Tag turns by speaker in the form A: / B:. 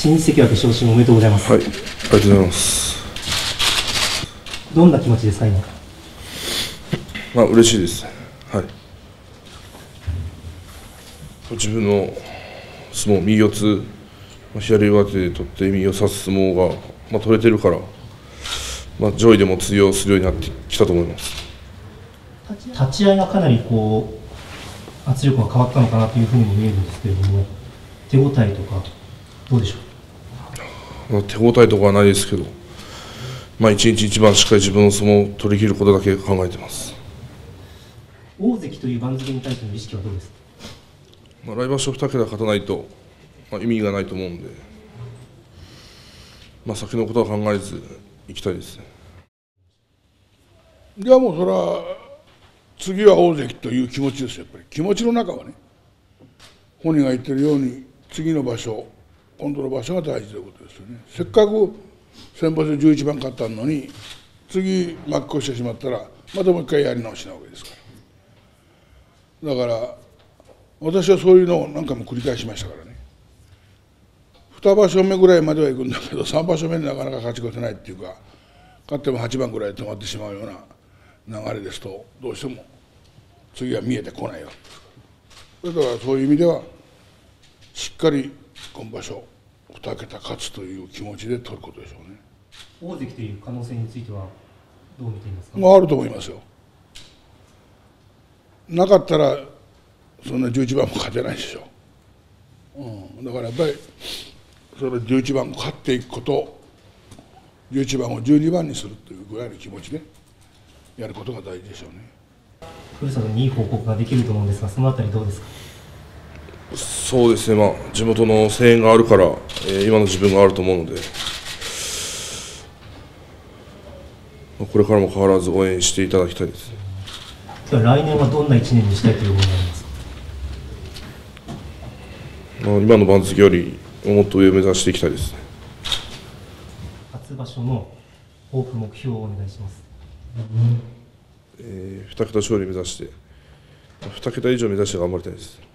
A: 新関脇昇進おめでとうございます。
B: はい、ありがとうございます。
A: どんな気持ちですか、今？
B: まあ嬉しいです。はい。自分の相撲、右四つ、まあ左上手で取って右を差す相撲が、まあ、取れてるから、まあ、上位でも通用するようになってきたと思います。
A: 立ち合いがかなりこう圧力が変わったのかなというふうにも見えるんですけれども、手応えとか、どうでしょう？
B: まあ、手応えとかはないですけど、まあ、一日一番しっかり自分の相撲を取り切ることだけ考えてます。
A: 大関という番付に対しての意識はどうですか？
B: まあ、来場所2桁勝たないと、まあ、意味がないと思うんで、まあ、先のことは考えずいきたいですね。
C: いやもうそれは次は大関という気持ちですよやっぱり気持ちの中はね本人が言ってるように次の場所今度の場所が大事ということですよね。せっかく先場所11番勝ったのに次負け越してしまったらまたもう一回やり直しなわけですから。だから私はそういうのを何回も繰り返しましたからね。2場所目ぐらいまでは行くんだけど3場所目になかなか勝ち越せないっていうか勝っても8番ぐらいで止まってしまうような流れですとどうしても次は見えてこないわけですだからそういう意味ではしっかり今場所2桁勝つという気持ちで取ることでしょうね。
A: 大関という可能性についてはどう見ていますか、
C: まあ、あると思いますよ。なかったらそんな11番も勝てないでしょ。うん、だからやっぱりそれ11番も勝っていくこと11番を12番にするというぐらいの気持ちでやることが大事でしょうね。
A: ふるさとにいい報告ができると思うんですが、そのあたりどうですか？
B: そうですね、まあ、地元の声援があるから、えー今の自分があると思うので、まあこれからも変わらず応援していただきたいです
A: 来年はどんな1年にしたいという思いがありますか？
B: まあ、今の番付よりもっと上を目指していきたいですね。
A: 初場所の抱負目標をお願いします。
B: えー、2桁勝利目指して、2桁以上目指して頑張りたいです。